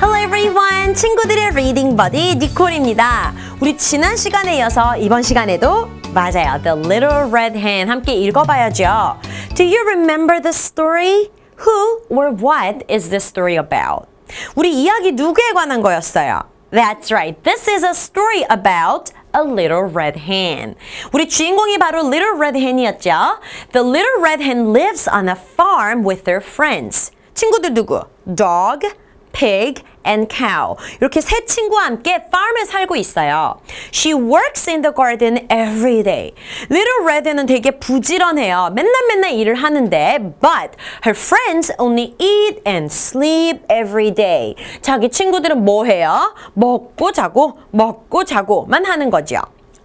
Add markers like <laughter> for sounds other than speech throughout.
Hello everyone! 친구들의 리딩 버디 니콜입니다. 우리 지난 시간에 이어서 이번 시간에도 맞아요. The Little Red Hen 함께 읽어봐야죠. Do you remember the story? Who or what is this story about? 우리 이야기 누구에 관한 거였어요? That's right. This is a story about a little red hen. 우리 주인공이 바로 little red hen이었죠. The little red hen lives on a farm with her friends. 친구들 누구? Dog, pig, and cow. 이렇게 세 친구와 함께 farm에 살고 있어요. She works in the garden every day. Little Red는 되게 부지런해요. 맨날 맨날 일을 하는데 but her friends only eat and sleep every day. 자기 친구들은 뭐 해요? 먹고 자고 먹고 자고만 하는 거죠.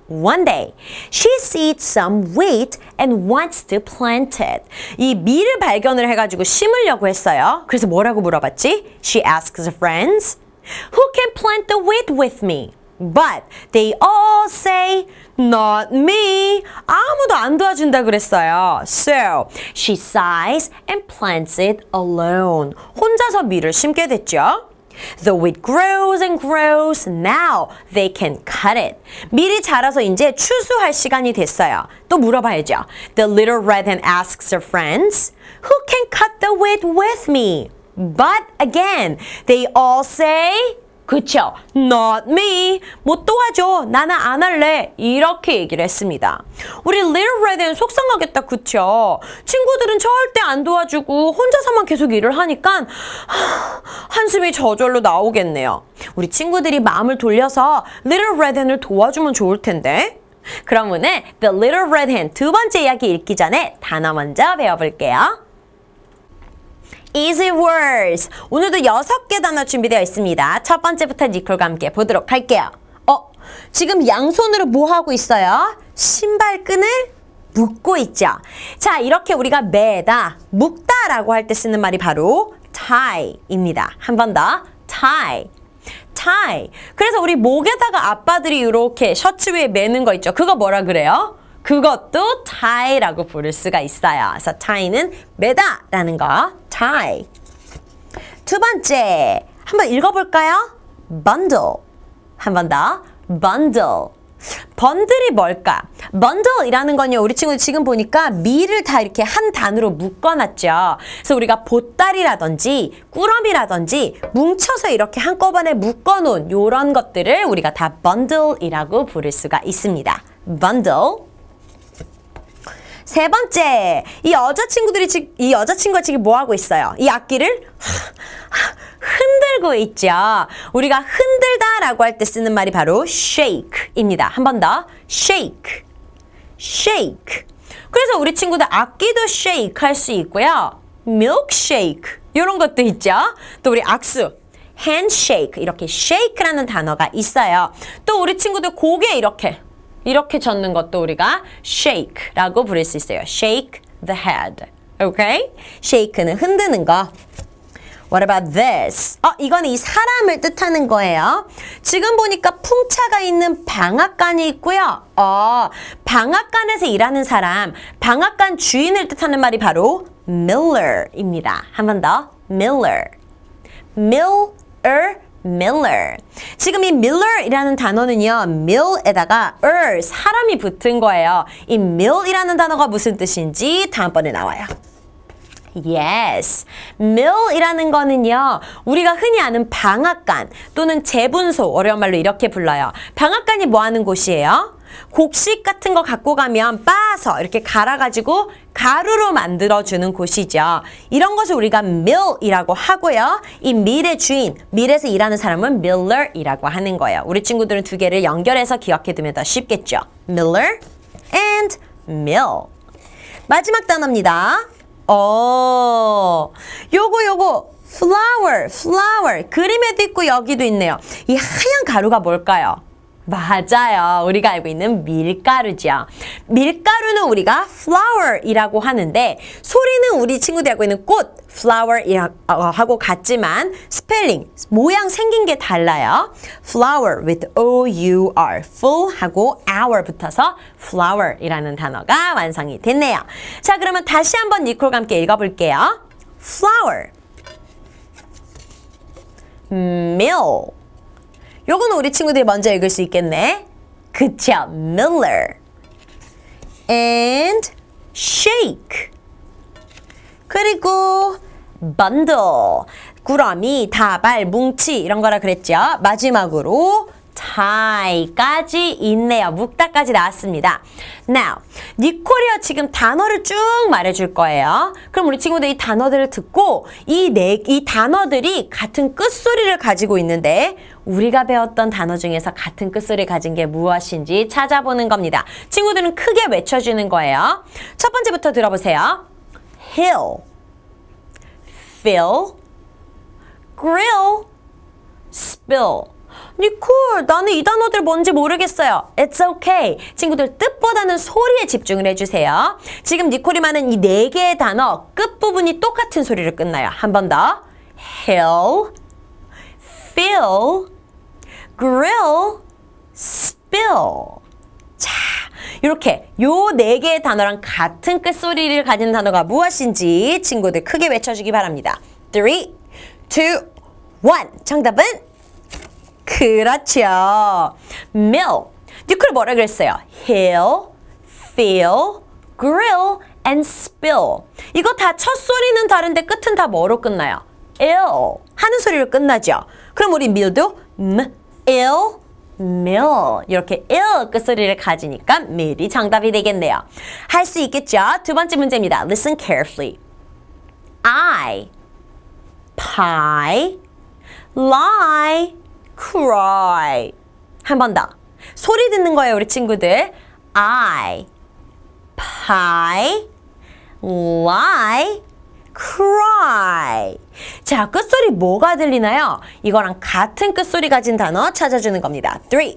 One day, she sees some wheat and wants to plant it. 이 밀을 발견을 해가지고 심으려고 했어요. 그래서 뭐라고 물어봤지? She asks her friends, Who can plant the wheat with me? But they all say, Not me. 아무도 안 도와준다 그랬어요. So, she sighs and plants it alone. 혼자서 밀을 심게 됐죠. The wheat grows and grows. Now they can cut it. 밀이 자라서 이제 추수할 시간이 됐어요. 또 물어봐야죠. The little red hen asks her friends, Who can cut the wheat with me? But again, they all say, 그쵸? Not me. 못 도와줘. 나는 안 할래. 이렇게 얘기를 했습니다. 우리 Little Red는 속상하겠다. 그쵸? 친구들은 절대 안 도와주고 혼자서만 계속 일을 하니까 한숨이 저절로 나오겠네요. 우리 친구들이 마음을 돌려서 Little Redhen을 도와주면 좋을 텐데. 그럼 오늘 The Little Red Hen 두 번째 이야기 읽기 전에 단어 먼저 배워볼게요. Easy words. 오늘도 여섯 개 단어 준비되어 있습니다. 첫 번째부터 니콜과 함께 보도록 할게요. 어, 지금 양손으로 뭐 하고 있어요? 신발끈을 묶고 있죠. 자, 이렇게 우리가 매다, 묶다라고 할 때 쓰는 말이 바로 tie입니다. 한 번 더, tie. tie. 그래서 우리 목에다가 아빠들이 이렇게 셔츠 위에 매는 거 있죠. 그거 뭐라 그래요? 그것도 tie라고 부를 수가 있어요. 그래서 tie는 매다라는 거, tie. 두 번째, 한번 읽어볼까요? bundle. 한 번 더, bundle. 번들이 뭘까? 번들이라는 건요. 우리 친구들 지금 보니까 밀을 다 이렇게 한 단으로 묶어놨죠. 그래서 우리가 보따리라든지 꾸러미라든지 뭉쳐서 이렇게 한꺼번에 묶어놓은 이런 것들을 우리가 다 번들이라고 부를 수가 있습니다. 번들. 세 번째, 이 여자친구들이 지금, 이 여자친구가 지금 뭐 하고 있어요? 이 악기를 흔들고 있죠. 우리가 흔들다라고 할 때 쓰는 말이 바로 shake입니다. 한 번 더, shake, shake. 그래서 우리 친구들 악기도 shake 할 수 있고요. milkshake 이런 것도 있죠. 또 우리 악수, handshake 이렇게 shake라는 단어가 있어요. 또 우리 친구들 고개 이렇게 이렇게 젓는 것도 우리가 shake라고 부를 수 있어요. shake the head. 오케이? shake는 흔드는 거. What about this? 어, 이건 이 사람을 뜻하는 거예요. 지금 보니까 풍차가 있는 방앗간이 있고요. 어, 방앗간에서 일하는 사람, 방앗간 주인을 뜻하는 말이 바로 miller입니다. 한 번 더, miller. miller, miller. 지금 이 miller이라는 단어는요, mill에다가 er, 사람이 붙은 거예요. 이 mill이라는 단어가 무슨 뜻인지 다음번에 나와요. Yes. mill이라는 거는요. 우리가 흔히 아는 방앗간 또는 재분소 어려운 말로 이렇게 불러요. 방앗간이 뭐 하는 곳이에요? 곡식 같은 거 갖고 가면 빻아서 이렇게 갈아가지고 가루로 만들어주는 곳이죠. 이런 것을 우리가 mill이라고 하고요. 이 mill의 주인, mill에서 일하는 사람은 miller이라고 하는 거예요. 우리 친구들은 두 개를 연결해서 기억해두면 더 쉽겠죠. miller and mill. 마지막 단어입니다. 어, 요거 요거 flower, flower 그림에도 있고 여기도 있네요. 이 하얀 가루가 뭘까요? 맞아요. 우리가 알고 있는 밀가루죠. 밀가루는 우리가 flower이라고 하는데 소리는 우리 친구들이 알고 있는 꽃 flower하고 같지만 스펠링, 모양 생긴 게 달라요. flower with O-U-R, full하고 hour 붙어서 flower이라는 단어가 완성이 됐네요. 자, 그러면 다시 한번 니콜과 함께 읽어볼게요. flower mill. 요거는 우리 친구들이 먼저 읽을 수 있겠네. 그쵸, miller. and shake. 그리고 bundle. 꾸러미, 다발, 뭉치 이런 거라 그랬죠. 마지막으로 tie까지 있네요. 묵다까지 나왔습니다. Now, 니코리아 지금 단어를 쭉 말해줄 거예요. 그럼 우리 친구들 이 단어들을 듣고 이, 네, 이 단어들이 같은 끝소리를 가지고 있는데 우리가 배웠던 단어 중에서 같은 끝소리를 가진 게 무엇인지 찾아보는 겁니다. 친구들은 크게 외쳐주는 거예요. 첫 번째부터 들어보세요. hill, fill, grill, spill. 니콜, 나는 이 단어들 뭔지 모르겠어요. It's okay. 친구들 뜻보다는 소리에 집중을 해주세요. 지금 니콜이 말하는 이네 개의 단어 끝부분이 똑같은 소리를 끝나요. 한 번 더. hill, fill, grill, spill. 자, 이렇게 요 네 개의 단어랑 같은 끝소리를 가진 단어가 무엇인지 친구들 크게 외쳐주기 바랍니다. 3, 2, 1. 정답은 그렇죠. mill. 뉴클 뭐라 그랬어요? hill, fill, grill, and spill. 이거 다 첫 소리는 다른데 끝은 다 뭐로 끝나요? ill 하는 소리로 끝나죠. 그럼 우리 mill도 m, ill, mill 이렇게 ill 끝소리를 가지니까 mill이 정답이 되겠네요. 할 수 있겠죠? 두 번째 문제입니다. Listen carefully. I, pie, lie, cry. 한 번 더. 소리 듣는 거예요, 우리 친구들. I, pie, lie, cry. 자, 끝소리 뭐가 들리나요? 이거랑 같은 끝소리 가진 단어 찾아주는 겁니다. 3, 2,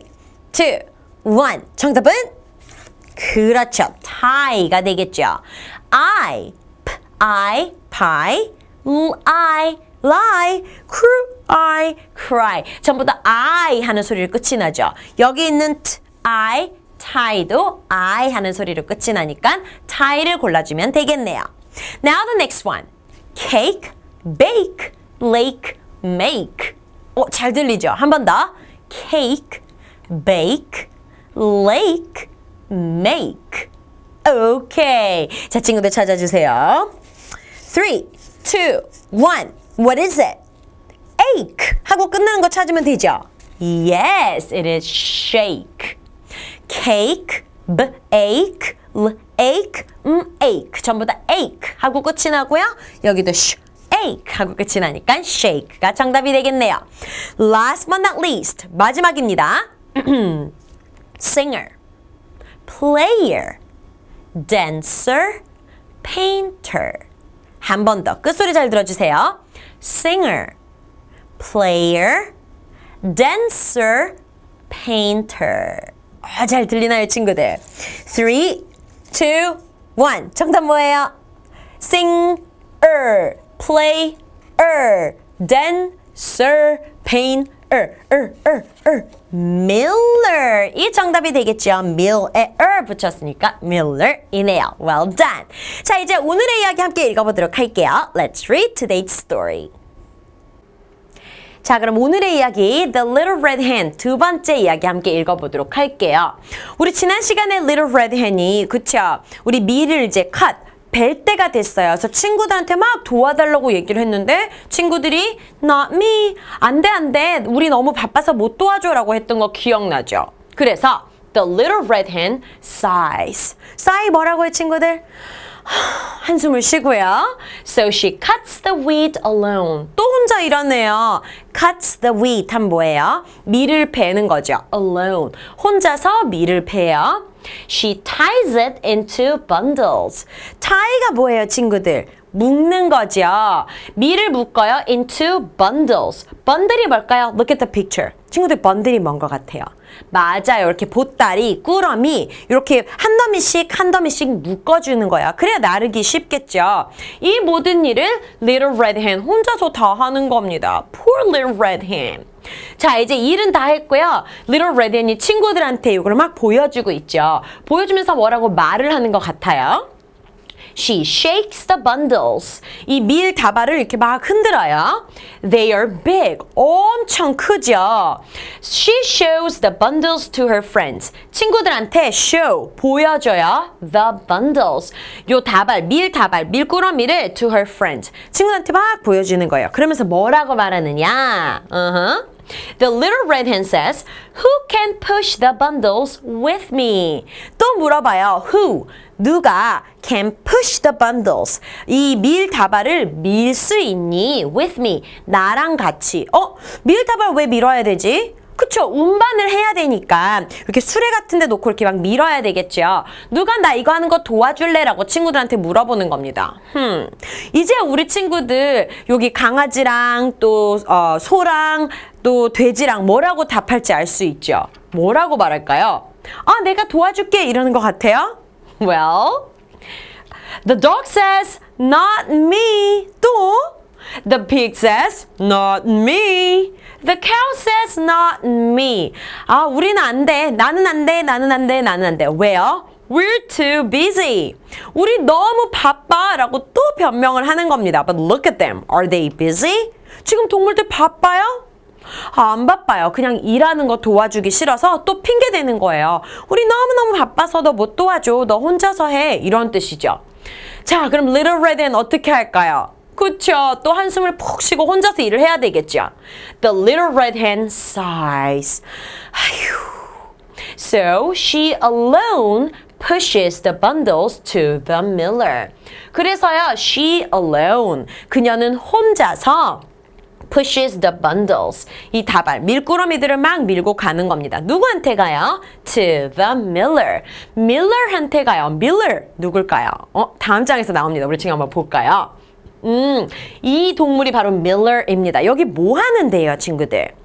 1. 정답은? 그렇죠. tie가 되겠죠. I, p, I, pie, I, lie, cry, cry. 전부 다 I 하는 소리를 끝이 나죠. 여기 있는 t, I, tie도 I 하는 소리로 끝이 나니까 tie를 골라주면 되겠네요. Now the next one. Cake, bake, lake, make. 어, 잘 들리죠? 한 번 더. Cake, bake, lake, make. 오케이. 자, 친구들 찾아주세요. 3, 2, 1. What is it? ache 하고 끝나는 거 찾으면 되죠. Yes, it is shake. cake, b, ache, l, ache, 음, ache. 전부 다 ache 하고 끝이 나고요. 여기도 sh, ache 하고 끝이 나니까 shake가 정답이 되겠네요. Last but not least, 마지막입니다. singer, player, dancer, painter. 한 번 더 끝소리 잘 들어주세요. singer, player, dancer, painter. 아, 잘 들리나요, 친구들? 3, 2, 1. 정답 뭐예요? singer, player, dancer, painter. er, er, er, er. Miller. 이 정답이 되겠죠. mill에 er 붙였으니까 Miller이네요. Well done. 자, 이제 오늘의 이야기 함께 읽어보도록 할게요. Let's read today's story. 자, 그럼 오늘의 이야기 The Little Red Hen 두 번째 이야기 함께 읽어보도록 할게요. 우리 지난 시간에 Little Red Hen이 그쵸? 우리 밀을 이제 cut 벨 때가 됐어요. 그래서 친구들한테 막 도와달라고 얘기를 했는데 친구들이 not me 안돼 안돼 우리 너무 바빠서 못 도와줘라고 했던 거 기억나죠? 그래서 the little red hen sighs. sigh 뭐라고 해 친구들? <sighs> 한숨을 쉬고요. So she cuts the wheat alone. 또 혼자 일하네요. cuts the wheat 한 뭐예요? 밀을 베는 거죠. alone. 혼자서 밀을 베요. She ties it into bundles. tie가 뭐예요, 친구들? 묶는 거죠. 밀을 묶어요. into bundles. 번들이 뭘까요? Look at the picture. 친구들 번들이 뭔 것 같아요? 맞아요. 이렇게 보따리, 꾸러미 이렇게 한 더미씩 한 더미씩 묶어주는 거야. 그래야 나르기 쉽겠죠. 이 모든 일을 Little Red Hen 혼자서 다 하는 겁니다. Poor Little Red Hen. 자 이제 일은 다 했고요. Red Hen이 친구들한테 이걸 막 보여주고 있죠. 보여주면서 뭐라고 말을 하는 것 같아요. She shakes the bundles. 이 밀 다발을 이렇게 막 흔들어요. They are big. 엄청 크죠. She shows the bundles to her friends. 친구들한테 show, 보여줘요. The bundles. 요 다발, 밀 다발, 밀꾸러미를 to her friends. 친구들한테 막 보여주는 거예요. 그러면서 뭐라고 말하느냐? Uh-huh. The little red hen says, Who can push the bundles with me? 또 물어봐요. Who? 누가 can push the bundles? 이 밀 다발을 밀 수 있니? With me. 나랑 같이. 어? 밀 다발 왜 밀어야 되지? 그쵸 운반을 해야 되니까 이렇게 수레 같은 데 놓고 이렇게 막 밀어야 되겠죠 누가 나 이거 하는 거 도와줄래? 라고 친구들한테 물어보는 겁니다 흠. 이제 우리 친구들 여기 강아지랑 또 어, 소랑 또 돼지랑 뭐라고 답할지 알 수 있죠 뭐라고 말할까요? 아 내가 도와줄게 이러는 것 같아요 Well The dog says not me 또 The pig says, not me. The cow says, not me. 아, 우리는 안 돼. 나는 안 돼. 나는 안 돼. 나는 안 돼. 왜요? We're too busy. 우리 너무 바빠. 라고 또 변명을 하는 겁니다. But look at them. Are they busy? 지금 동물들 바빠요? 아, 안 바빠요. 그냥 일하는 거 도와주기 싫어서 또 핑계 대는 거예요. 우리 너무너무 바빠서 너 못 도와줘. 너 혼자서 해. 이런 뜻이죠. 자, 그럼 Little Red Hen 어떻게 할까요? 그쵸. 또 한숨을 푹 쉬고 혼자서 일을 해야 되겠죠. The little red hen sighs. 아휴. So she alone pushes the bundles to the miller. 그래서요, she alone. 그녀는 혼자서 pushes the bundles. 이 다발, 밀꾸러미들을 막 밀고 가는 겁니다. 누구한테 가요? To the miller. miller한테 가요. miller 누굴까요? 어, 다음 장에서 나옵니다. 우리 지금 한번 볼까요? 음, 이 동물이 바로 밀러입니다. 여기 뭐 하는데요, 친구들?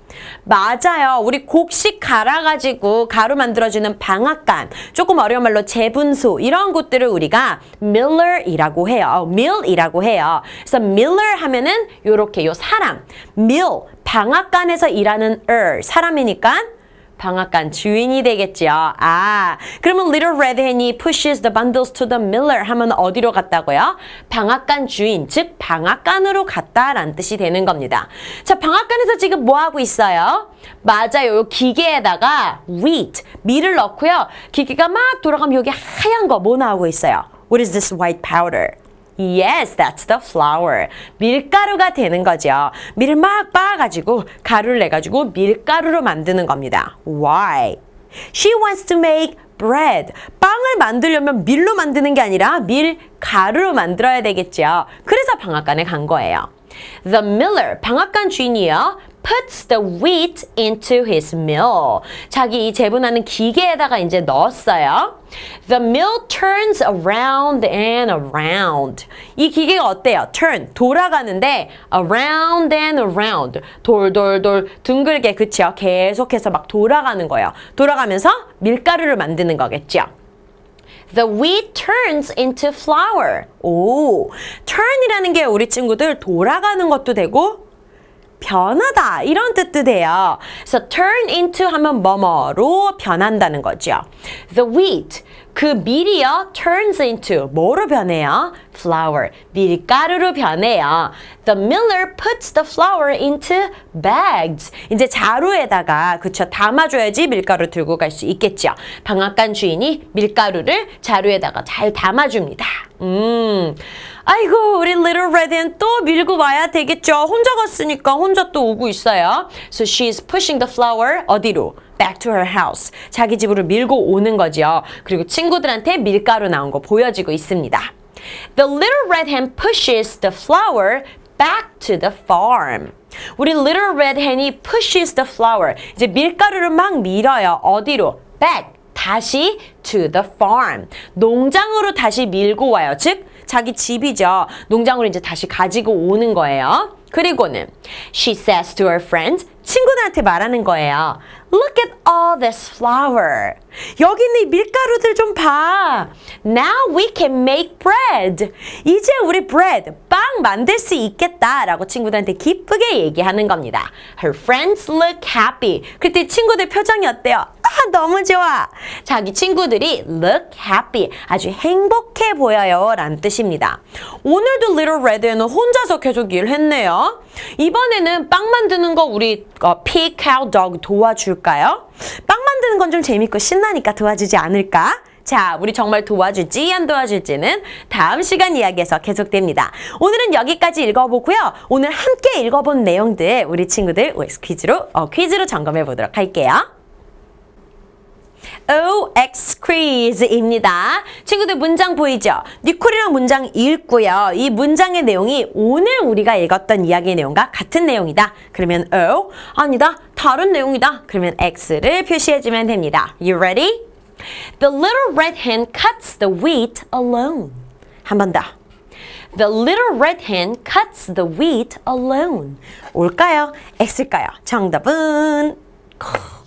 맞아요. 우리 곡식 갈아가지고 가루 만들어주는 방앗간, 조금 어려운 말로 재분소 이런 곳들을 우리가 miller이라고 해요. mill이라고 해요. 그래서 miller 하면은 요렇게 요 사람, mill 방앗간에서 일하는 er 사람이니까 방앗간 주인이 되겠죠. 아, 그러면 Little Red Hen이 pushes the bundles to the miller 하면 어디로 갔다고요? 방앗간 주인, 즉 방앗간으로 갔다라는 뜻이 되는 겁니다. 자, 방앗간에서 지금 뭐 하고 있어요? 맞아요. 요 기계에다가 wheat, 밀을 넣고요. 기계가 막 돌아가면 여기 하얀 거 뭐 나오고 있어요? What is this white powder? Yes, that's the flour. 밀가루가 되는 거죠. 밀을 막 빻아가지고 가루를 내가지고 밀가루로 만드는 겁니다. Why? She wants to make bread. 빵을 만들려면 밀로 만드는 게 아니라 밀가루로 만들어야 되겠죠. 그래서 방앗간에 간 거예요. The miller, 방앗간 주인이요. Puts the wheat into his mill. 자기 이 재분하는 기계에다가 이제 넣었어요. The mill turns around and around. 이 기계가 어때요? turn, 돌아가는데 around and around. 돌돌돌 둥글게 그쵸? 계속해서 막 돌아가는 거예요. 돌아가면서 밀가루를 만드는 거겠죠. The wheat turns into flour. 오, turn이라는 게 우리 친구들 돌아가는 것도 되고 변하다 이런 뜻도 돼요. 그래서 turn into 하면 뭐뭐로 변한다는 거죠. The wheat 그 밀이요 turns into 뭐로 변해요? flour 밀가루로 변해요. The miller puts the flour into bags. 이제 자루에다가 그쵸 담아줘야지 밀가루 들고 갈 수 있겠죠. 방앗간 주인이 밀가루를 자루에다가 잘 담아줍니다. 음, 아이고 우리 little red hen 또 밀고 와야 되겠죠. 혼자 갔으니까 혼자 또 오고 있어요. So she's pushing the flour 어디로? back to her house. 자기 집으로 밀고 오는 거죠. 그리고 친구들한테 밀가루 나온 거 보여지고 있습니다. The little red hen pushes the flour back to the farm. 우리 little red hen이 pushes the flour. 이제 밀가루를 막 밀어요. 어디로? back. 다시 to the farm. 농장으로 다시 밀고 와요. 즉, 자기 집이죠. 농장으로 이제 다시 가지고 오는 거예요. 그리고는 she says to her friends 친구들한테 말하는 거예요. Look at all this flour. 여기 있는 이 밀가루들 좀 봐. Now we can make bread. 이제 우리 bread, 빵 만들 수 있겠다라고 친구들한테 기쁘게 얘기하는 겁니다. Her friends look happy. 그때 친구들 표정이 어때요? 아, 너무 좋아. 자기 친구들이 look happy. 아주 행복해 보여요. 라는 뜻입니다. 오늘도 Little Red에는 혼자서 계속 일했네요. 이번에는 빵 만드는 거 우리 어, pig, cow, dog 도와줄까요? 빵 만드는 건 좀 재밌고 신나니까 도와주지 않을까? 자, 우리 정말 도와줄지 안 도와줄지는 다음 시간 이야기에서 계속됩니다. 오늘은 여기까지 읽어보고요. 오늘 함께 읽어본 내용들 우리 친구들 OX 퀴즈로 어, 퀴즈로 점검해 보도록 할게요. OX 퀴즈입니다. 친구들 문장 보이죠? 니콜이랑 문장 읽고요. 이 문장의 내용이 오늘 우리가 읽었던 이야기의 내용과 같은 내용이다. 그러면 O, 아니다, 다른 내용이다. 그러면 X를 표시해주면 됩니다. You ready? The little red hen cuts the wheat alone. 한 번 더. The little red hen cuts the wheat alone. 올까요? X일까요? 정답은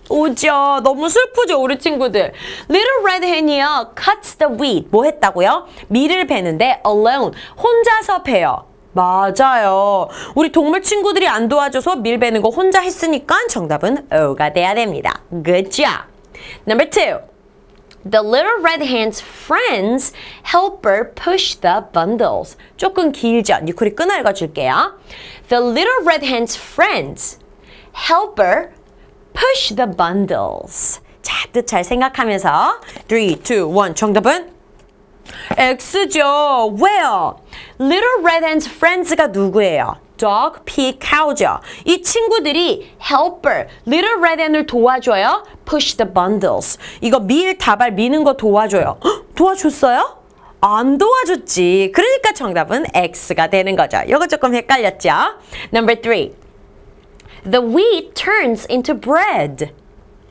오죠. 너무 슬프죠, 우리 친구들. Little red hen이요. cuts the wheat. 뭐 했다고요? 밀을 베는데 alone. 혼자서 베요. 맞아요. 우리 동물 친구들이 안 도와줘서 밀 베는 거 혼자 했으니까 정답은 O가 돼야 됩니다. Good job. Number two. The little red hen's friends help her push the bundles. 조금 길죠? 니콜이 끊어 읽어줄게요. The little red hen's friends help her push the bundles. 자, 뜻 잘 생각하면서 3, 2, 1 정답은 X죠. 왜요? Little Red Hand's friends가 누구예요? Dog, pig, cow죠. 이 친구들이 helper, Little Red Hand을 도와줘요. Push the bundles. 이거 밀 다발 미는 거 도와줘요. 헉, 도와줬어요? 안 도와줬지. 그러니까 정답은 X가 되는 거죠. 이거 조금 헷갈렸죠? Number three. The wheat turns into bread.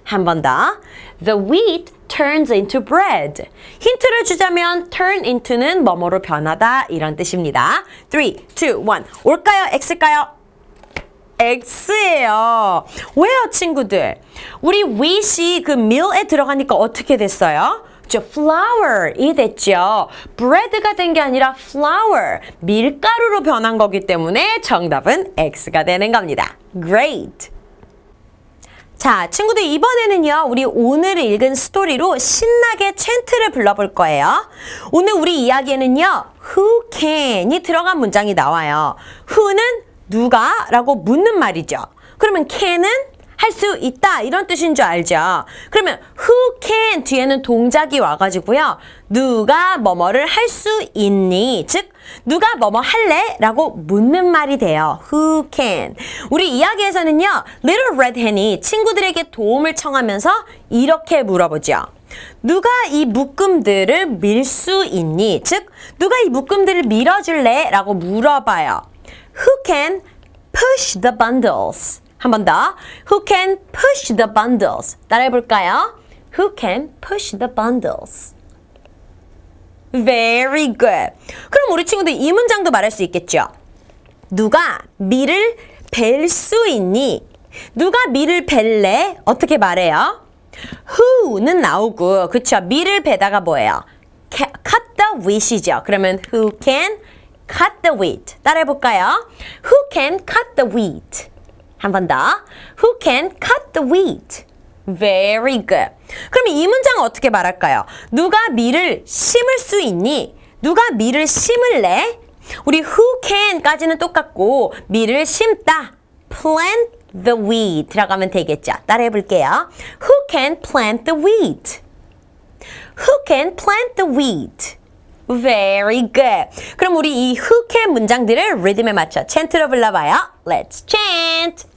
한 번 더. The wheat turns into bread. 힌트를 주자면 turn into는 뭐뭐로 변하다 이런 뜻입니다. 3, 2, 1. 올까요? X일까요? X예요. 왜요, 친구들? 우리 wheat이 그 mill에 들어가니까 어떻게 됐어요? 저 flour이 됐죠. bread가 된 게 아니라 flour, 밀가루로 변한 거기 때문에 정답은 X가 되는 겁니다. Great. 자, 친구들 이번에는요. 우리 오늘 읽은 스토리로 신나게 챈트를 불러볼 거예요. 오늘 우리 이야기에는요. Who can이 들어간 문장이 나와요. Who는 누가? 라고 묻는 말이죠. 그러면 can은 할 수 있다 이런 뜻인 줄 알죠? 그러면 who can 뒤에는 동작이 와가지고요. 누가 뭐뭐를 할 수 있니? 즉 누가 뭐뭐 할래? 라고 묻는 말이 돼요. Who can? 우리 이야기에서는요. Little Red Hen이 친구들에게 도움을 청하면서 이렇게 물어보죠. 누가 이 묶음들을 밀 수 있니? 즉 누가 이 묶음들을 밀어줄래? 라고 물어봐요. Who can push the bundles? 한 번 더. Who can push the bundles? 따라해 볼까요? Who can push the bundles? Very good. 그럼 우리 친구들 이 문장도 말할 수 있겠죠? 누가 밀을 벨수 있니? 누가 밀을 벨래? 어떻게 말해요? who는 나오고 그쵸? 밀을 베다가 뭐예요? cut the wheat이죠. 그러면 who can cut the wheat? 따라해볼까요? Who can cut the wheat? 한 번 더. Who can cut the wheat? Very good. 그럼 이 문장은 어떻게 말할까요? 누가 밀을 심을 수 있니? 누가 밀을 심을래? 우리 who can까지는 똑같고 밀을 심다. plant the wheat 들어가면 되겠죠. 따라해 볼게요. Who can plant the wheat? Who can plant the wheat? Very good. 그럼 우리 이 who can 문장들을 리듬에 맞춰 챈트로 불러봐요. Let's chant.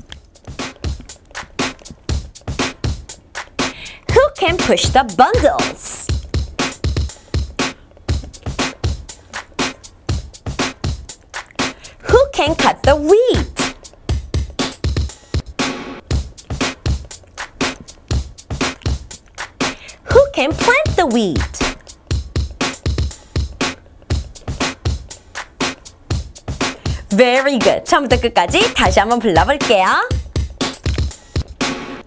Who can push the bundles? Who can cut the wheat? Who can plant the wheat? Very good. 처음부터 끝까지 다시 한번 불러볼게요.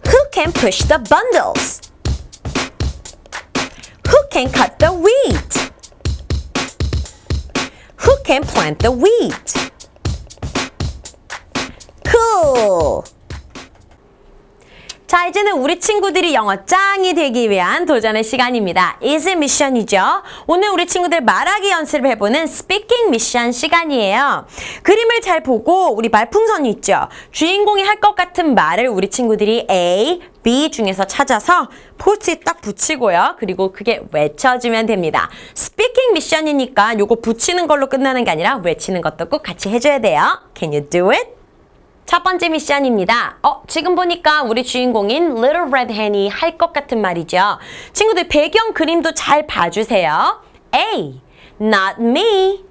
Who can push the bundles? Who can cut the wheat? Who can plant the wheat? Cool. 자, 이제는 우리 친구들이 영어 짱이 되기 위한 도전의 시간입니다. Easy 미션이죠. 오늘 우리 친구들 말하기 연습을 해보는 speaking 미션 시간이에요. 그림을 잘 보고 우리 말풍선이 있죠. 주인공이 할 것 같은 말을 우리 친구들이 A, B 중에서 찾아서 포스트잇 딱 붙이고요. 그리고 그게 외쳐주면 됩니다. 스피킹 미션이니까 요거 붙이는 걸로 끝나는 게 아니라 외치는 것도 꼭 같이 해줘야 돼요. Can you do it? 첫 번째 미션입니다. 어, 지금 보니까 우리 주인공인 Little Red Hen이 할 것 같은 말이죠. 친구들 배경 그림도 잘 봐주세요. A. Not me.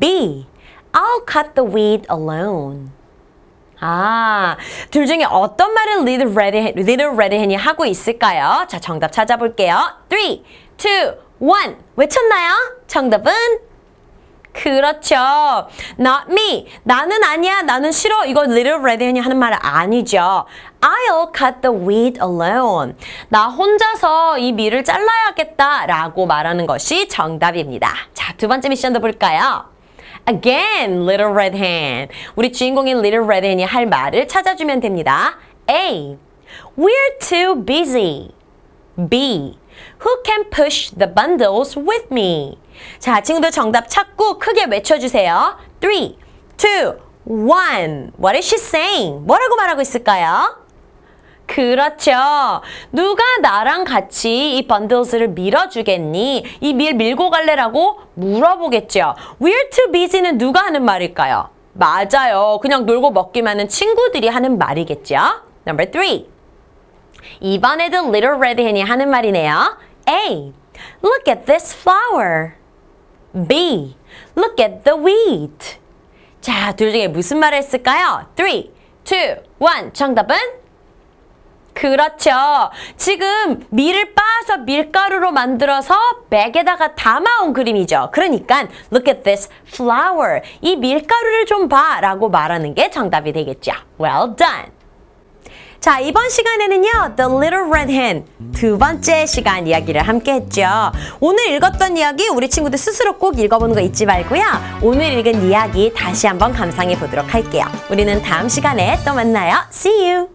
B. I'll cut the weed alone. 아, 둘 중에 어떤 말을 Little Red, Hen, Little Red Hen이 하고 있을까요? 자, 정답 찾아볼게요. 3, 2, 1. 외쳤나요? 정답은 그렇죠. Not me. 나는 아니야. 나는 싫어. 이거 Little Red Hen이 하는 말 아니죠. I'll cut the weed alone. 나 혼자서 이 밀을 잘라야겠다 라고 말하는 것이 정답입니다. 자, 두 번째 미션도 볼까요? Again, Little Red Hen. 우리 주인공인 Little Red Hen이 할 말을 찾아주면 됩니다. A. We're too busy. B. Who can push the bundles with me? 자, 친구들 정답 찾고 크게 외쳐주세요. 3, 2, 1. What is she saying? 뭐라고 말하고 있을까요? 그렇죠. 누가 나랑 같이 이 번들스를 밀어주겠니? 이 밀 밀고 갈래라고 물어보겠죠. We're too busy는 누가 하는 말일까요? 맞아요. 그냥 놀고 먹기만 하는 친구들이 하는 말이겠죠. Number three. 이번에도 Little Red Hen이 하는 말이네요. A. Look at this flower. B. Look at the wheat. 자, 둘 중에 무슨 말을 했을까요? 3, 2, 1. 정답은? 그렇죠. 지금 밀을 빻아서 밀가루로 만들어서 백에다가 담아온 그림이죠. 그러니까 look at this flour. 이 밀가루를 좀 봐 라고 말하는 게 정답이 되겠죠. Well done. 자, 이번 시간에는요, The Little Red Hen 두 번째 시간 이야기를 함께 했죠. 오늘 읽었던 이야기 우리 친구들 스스로 꼭 읽어보는 거 잊지 말고요. 오늘 읽은 이야기 다시 한번 감상해 보도록 할게요. 우리는 다음 시간에 또 만나요. See you!